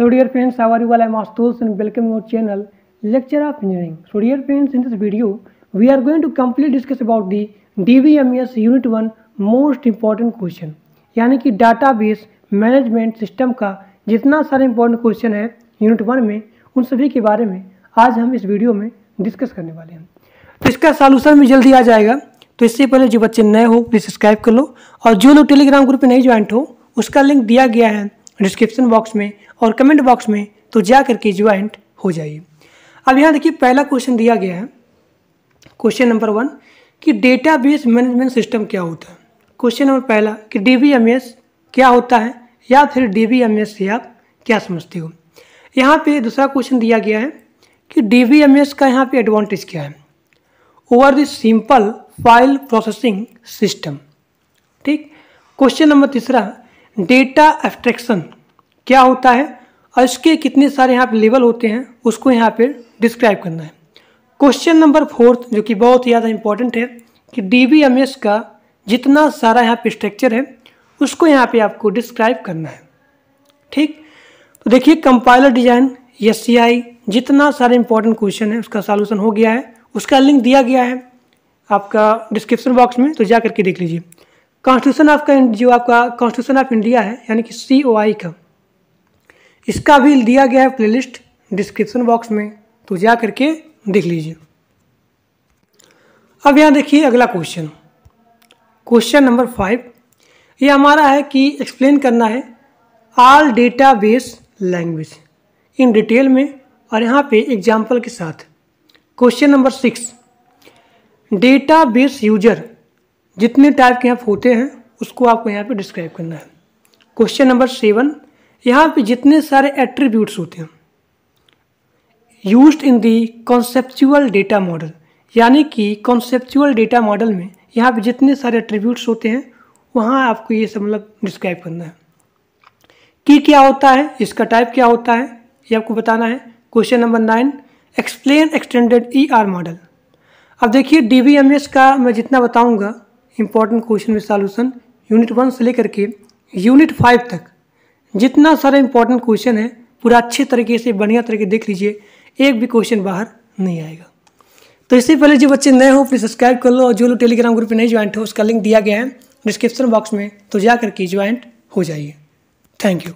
Hello dear friends our you wall I मास्तोस and welcome your channel lecture of engineering so dear friends in this video we are going to complete discuss about the D V M S unit one most important question यानी कि data base management system का जितना सारा important question है unit one में, उन सभी के बारे में आज हम इस वीडियो में डिस्कस करने वाले हैं। तो इसका सॉल्यूशन भी जल्दी आ जाएगा। तो इससे पहले जो बच्चे नए हो प्लीज़ सब्सक्राइब कर लो। और जो लोग टेलीग्राम ग्रुप में नहीं ज्वाइंट हो, उसका लिंक दिया गया है। डिस्क्रिप्शन बॉक्स में और कमेंट बॉक्स में तो जा करके ज्वाइंट हो जाइए अब यहाँ देखिए पहला क्वेश्चन दिया गया है। क्वेश्चन नंबर वन कि डेटाबेस मैनेजमेंट सिस्टम क्या होता है? क्वेश्चन नंबर पहला, कि डीबीएमएस क्या होता है? या फिर डी से आप क्या समझते हो? यहाँ पे दूसरा क्वेश्चन दिया गया है, कि डी का यहाँ पे एडवांटेज क्या है? Over this simple file processing system ठीक? क्वेश्चन नंबर तीसरा डेटा एब्स्ट्रैक्शन क्या होता है? और इसके कितने सारे यहाँ पे लेवल होते हैं, उसको यहाँ पे डिस्क्राइब करना है। क्वेश्चन नंबर फोर्थ जो कि बहुत ही ज़्यादा इंपॉर्टेंट है, कि डीबीएमएस का जितना सारा यहाँ पे स्ट्रक्चर है, उसको यहाँ पे आपको डिस्क्राइब करना है। ठीक? तो देखिए कंपाइलर डिज़ाइन एस जितना सारे इंपॉर्टेंट क्वेश्चन है, उसका सॉल्यूशन हो गया है, उसका लिंक दिया गया है आपका डिस्क्रिप्शन बॉक्स में तो जा करके देख लीजिए। कॉन्स्टिट्यूशन आपका जो आपका कॉन्स्टिट्यूशन ऑफ़ इंडिया है, यानी कि सी ओ आई का, इसका भी दिया गया है प्लेलिस्ट डिस्क्रिप्शन बॉक्स में तो जा करके देख लीजिए। अब यहाँ देखिए अगला क्वेश्चन क्वेश्चन नंबर फाइव ये हमारा है कि एक्सप्लेन करना है all data base language in detail में और यहाँ पे एग्ज़ाम्पल के साथ। Question number six data base user जितने टाइप के यहाँ होते हैं, उसको आपको यहाँ पे डिस्क्राइब करना है। क्वेश्चन नंबर सेवन यहाँ पे जितने सारे एट्रीब्यूट्स होते हैं used in the conceptual data model यानी कि कॉन्सेप्चुअल डेटा मॉडल में यहाँ पे जितने सारे एट्रीब्यूट्स होते हैं, वहाँ आपको ये सब मतलब डिस्क्राइब करना है। की क्या होता है, इसका टाइप क्या होता है, ये आपको बताना है। Question number nine explain extended E R model अब देखिए डी का मैं जितना बताऊँगा important question with solution unit one से लेकर के यूनिट फाइव तक, जितना सारा इंपॉर्टेंट क्वेश्चन है, पूरा अच्छे तरीके से, बढ़िया तरीके देख लीजिए, एक भी क्वेश्चन बाहर नहीं आएगा। तो इससे पहले जो बच्चे नए हो प्लीज़ सब्सक्राइब कर लो, और जो लोग टेलीग्राम ग्रुप में नहीं ज्वाइंट हो उसका लिंक दिया गया है डिस्क्रिप्शन बॉक्स में तो जा करके ज्वाइंट हो जाइए। Thank you